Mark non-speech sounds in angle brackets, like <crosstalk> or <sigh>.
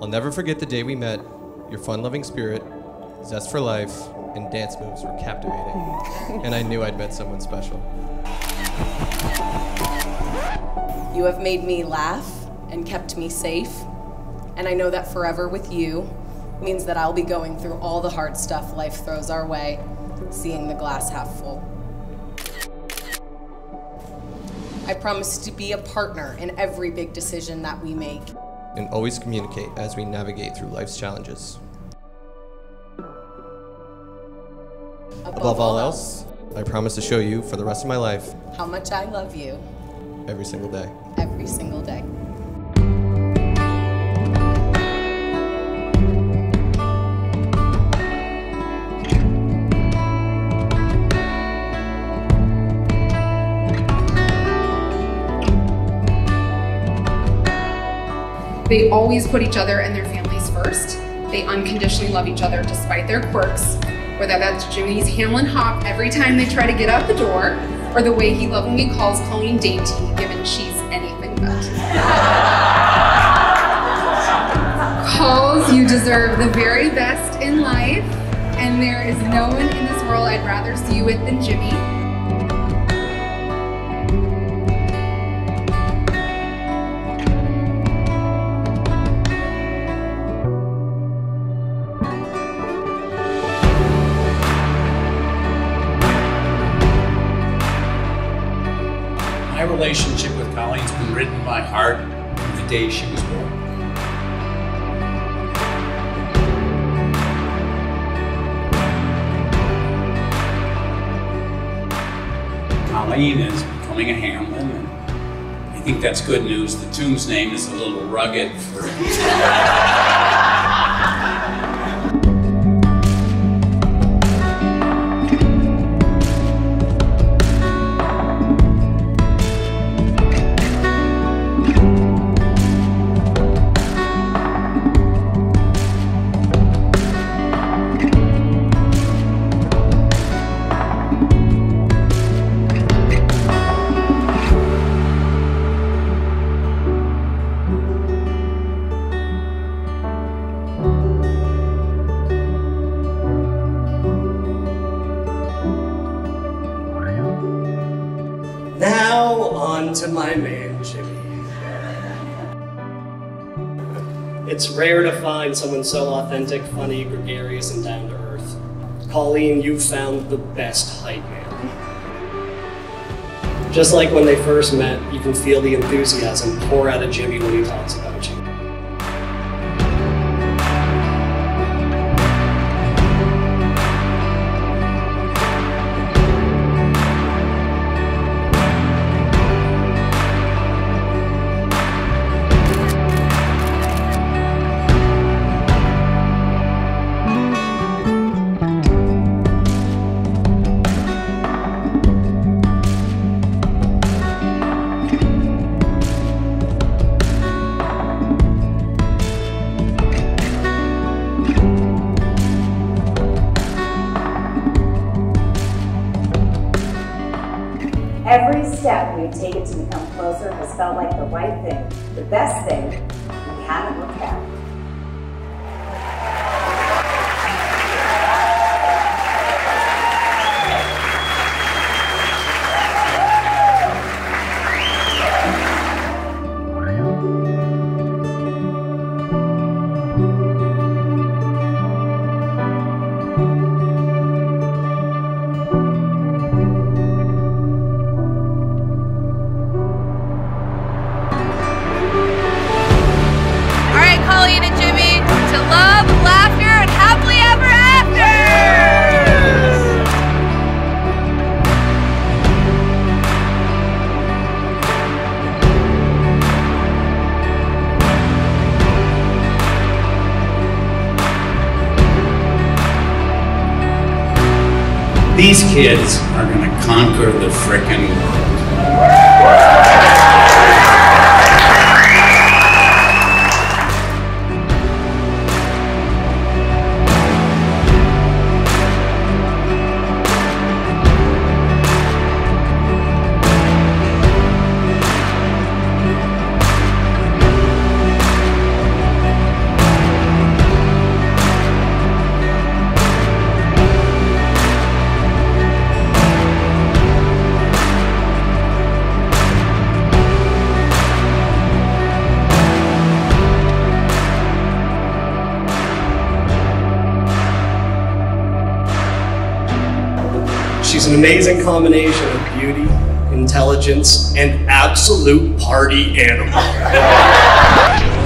I'll never forget the day we met. Your fun loving spirit, zest for life, and dance moves were captivating. <laughs> and I knew I'd met someone special. You have made me laugh and kept me safe. And I know that forever with you means that I'll be going through all the hard stuff life throws our way, seeing the glass half full. I promise to be a partner in every big decision that we make. And always communicate as we navigate through life's challenges. Above, Above all else, I promise to show you for the rest of my life, how much I love you every single day. every single day. They always put each other and their families first. They unconditionally love each other despite their quirks, whether that's Jimmy's Hamlin hop every time they try to get out the door, or the way he lovingly calls Colleen dainty, given she's anything but. Calls, you deserve the very best in life, and there is no one in this world I'd rather see you with than Jimmy. My relationship with Colleen's been written in my heart from the day she was born. Colleen is becoming a Hamlin, and I think that's good news. The Toombs name is a little rugged for. <laughs> to my man, Jimmy. It's rare to find someone so authentic, funny, gregarious, and down to earth. Colleen, you found the best hype man. Just like when they first met, you can feel the enthusiasm pour out of Jimmy when he talks about you. Step we've taken to become closer has felt like the right thing, the best thing. We haven't looked back. These kids are going to conquer the frickin' world. An amazing combination of beauty, intelligence, and absolute party animal. <laughs>